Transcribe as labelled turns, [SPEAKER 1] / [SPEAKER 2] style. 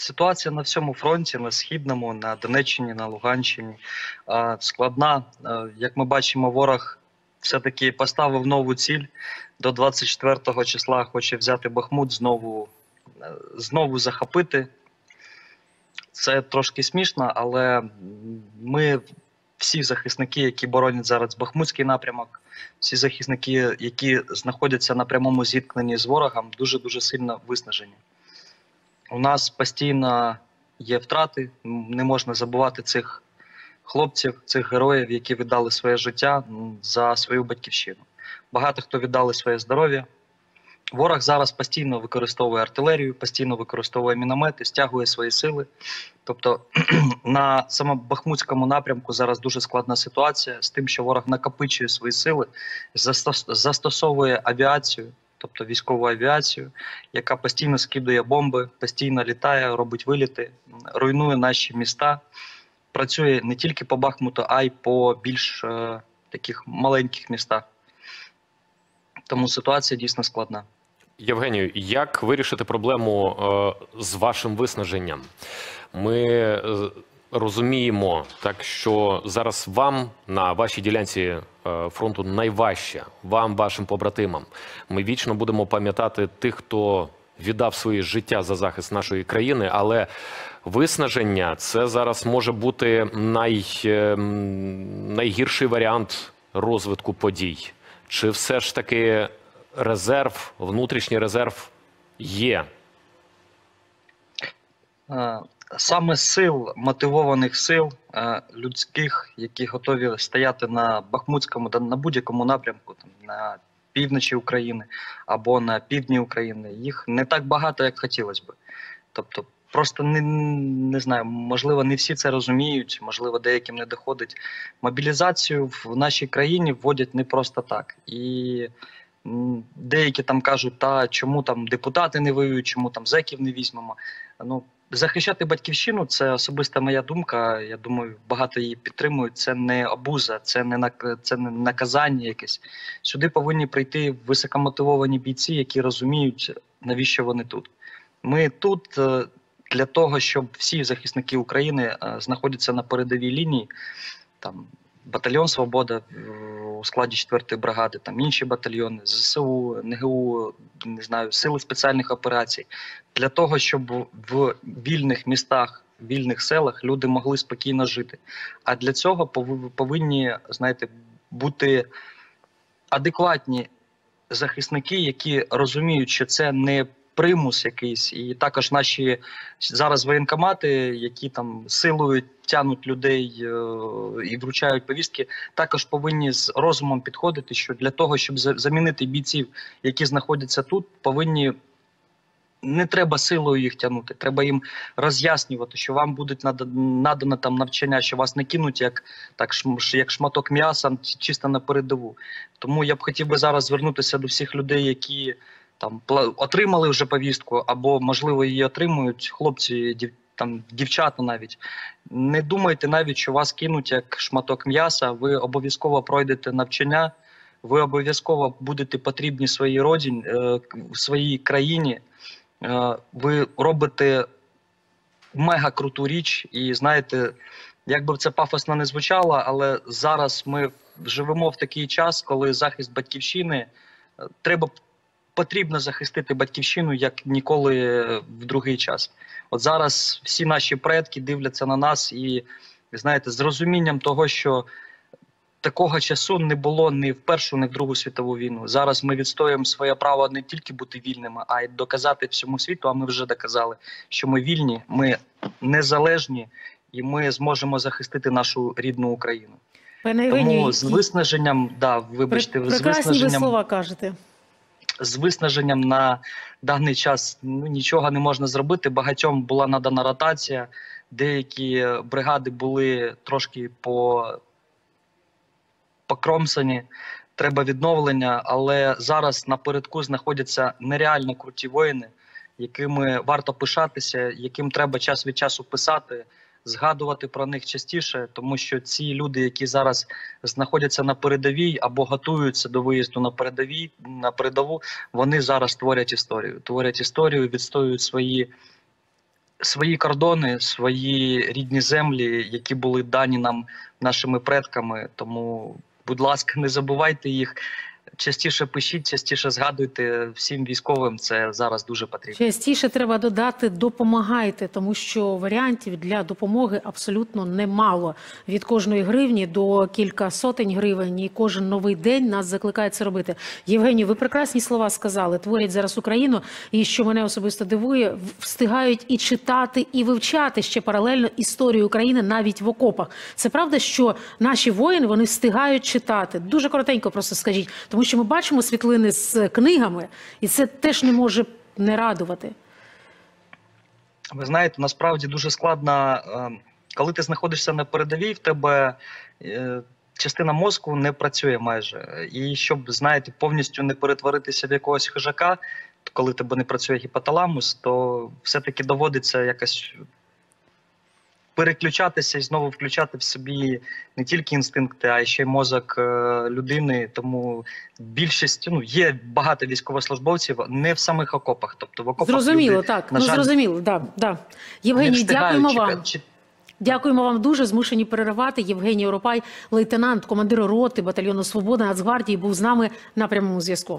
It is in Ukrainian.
[SPEAKER 1] ситуація на всьому фронті, на східному, на Донеччині, на Луганщині складна. Як ми бачимо, ворог все-таки поставив нову ціль. До 24 числа хоче взяти Бахмут, знову, е, знову захопити. Це трошки смішно, але ми всі захисники, які боронять зараз Бахмутський напрямок, всі захисники, які знаходяться на прямому зіткненні з ворогом, дуже дуже сильно виснажені. У нас постійно є втрати. Не можна забувати цих хлопців, цих героїв, які віддали своє життя за свою батьківщину. Багато хто віддали своє здоров'я. Ворог зараз постійно використовує артилерію, постійно використовує міномети, стягує свої сили. Тобто на самому Бахмутському напрямку зараз дуже складна ситуація з тим, що ворог накопичує свої сили, застос- застосовує авіацію, тобто військову авіацію, яка постійно скидує бомби, постійно літає, робить виліти, руйнує наші міста. Працює не тільки по Бахмуту, а й по більш е, таких маленьких містах. Тому ситуація дійсно складна.
[SPEAKER 2] Євгенію, як вирішити проблему е, з вашим виснаженням? Ми е, розуміємо, так що зараз вам на вашій ділянці е, фронту найважче, вам, вашим побратимам. Ми вічно будемо пам'ятати тих, хто віддав своє життя за захист нашої країни, але виснаження це зараз може бути най, е, найгірший варіант розвитку подій. Чи все ж таки резерв, внутрішній резерв є?
[SPEAKER 1] Саме сил, мотивованих сил е, людських, які готові стояти на Бахмутському на будь-якому напрямку, там на півночі України або на півдні України, їх не так багато, як хотілося би. Тобто, просто не, не знаю, можливо, не всі це розуміють, можливо, деяким не доходить. Мобілізацію в нашій країні вводять не просто так. І деякі там кажуть, та чому там депутати не воюють, чому там зеків не візьмемо. Ну, захищати батьківщину це особиста моя думка. Я думаю, багато її підтримують. Це не обуза, це не це не наказання якесь. Сюди повинні прийти високомотивовані бійці, які розуміють, навіщо вони тут. Ми тут е, для того, щоб всі захисники України е, знаходяться на передовій лінії. Там батальйон Свобода е, у складі 4-ї бригади, там інші батальйони, ЗСУ, НГУ, не знаю, сили спеціальних операцій, для того, щоб в вільних містах, вільних селах люди могли спокійно жити. А для цього повинні, знаєте, бути адекватні захисники, які розуміють, що це не примус якийсь, і також наші зараз воєнкомати, які там силою тянуть людей е, і вручають повістки, також повинні з розумом підходити, що для того, щоб замінити бійців, які знаходяться тут, повинні. Не треба силою їх тягнути, треба їм роз'яснювати, що вам буде надано там навчання, що вас не кинуть як так як шматок м'яса чисто на передову. Тому я б хотів би зараз звернутися до всіх людей, які там отримали вже повістку, або можливо її отримують хлопці, дів, там дівчата навіть. Не думайте навіть, що вас кинуть як шматок м'яса. Ви обов'язково пройдете навчання, ви обов'язково будете потрібні своїй родині, е, своїй країні. Е, ви робите мега круту річ, і знаєте, як би це пафосно не звучало, але зараз ми живемо в такий час, коли захист батьківщини е, треба потрібно захистити батьківщину як ніколи в другий час. От зараз всі наші предки дивляться на нас і знаєте, з розумінням того, що такого часу не було ні в Першу, ні в Другу світову війну. Зараз ми відстоюємо своє право не тільки бути вільними, а й доказати всьому світу. А ми вже доказали, що ми вільні, ми незалежні і ми зможемо захистити нашу рідну Україну.
[SPEAKER 3] Пане Євгенію,
[SPEAKER 1] Тому з виснаженням, да, вибачте, з
[SPEAKER 3] прекрасні ви слова кажете.
[SPEAKER 1] З виснаженням на даний час ну, нічого не можна зробити. Багатьом була надана ротація, деякі бригади були трошки по покромсані. Треба відновлення, але зараз напередку знаходяться нереально круті воїни, якими варто пишатися, яким треба час від часу писати, згадувати про них частіше, тому що ці люди, які зараз знаходяться на передовій або готуються до виїзду на передовій, на передову, вони зараз творять історію. Творять історію, відстоюють свої свої кордони, свої рідні землі, які були дані нам нашими предками. Тому, будь ласка, не забувайте їх. Частіше пишіть, частіше згадуйте всім військовим. Це зараз дуже потрібно.
[SPEAKER 3] Частіше треба додати допомагайте, тому що варіантів для допомоги абсолютно немало. Від кожної гривні до кілька сотень гривень, і кожен новий день нас закликає це робити. Євгеній, ви прекрасні слова сказали. Творять зараз Україну, і що мене особисто дивує, встигають і читати, і вивчати ще паралельно історію України навіть в окопах. Це правда, що наші воїни вони встигають читати. Дуже коротенько, просто скажіть, тому що ми бачимо світлини з книгами, і це теж не може не радувати.
[SPEAKER 1] Ви знаєте, насправді дуже складно, е, коли ти знаходишся на передовій, в тебе е, частина мозку не працює майже. І щоб, знаєте, повністю не перетворитися в якогось хижака, коли тебе не працює гіпоталамус, то все-таки доводиться якось переключатися і знову включати в собі не тільки інстинкти, а й ще й мозок е, людини. Тому більшість ну є багато військовослужбовців не в самих окопах. Тобто в окопах
[SPEAKER 3] Зрозуміло,
[SPEAKER 1] люди,
[SPEAKER 3] так.
[SPEAKER 1] на
[SPEAKER 3] Ну
[SPEAKER 1] жаль,
[SPEAKER 3] зрозуміло, да, да. Євгеній, дякуємо
[SPEAKER 1] чекати.
[SPEAKER 3] вам.
[SPEAKER 1] Чи-
[SPEAKER 3] Дякуємо вам дуже. Змушені переривати. Євгеній Оропай, лейтенант, командир роти батальйону Свобода Нацгвардії, був з нами на прямому зв'язку.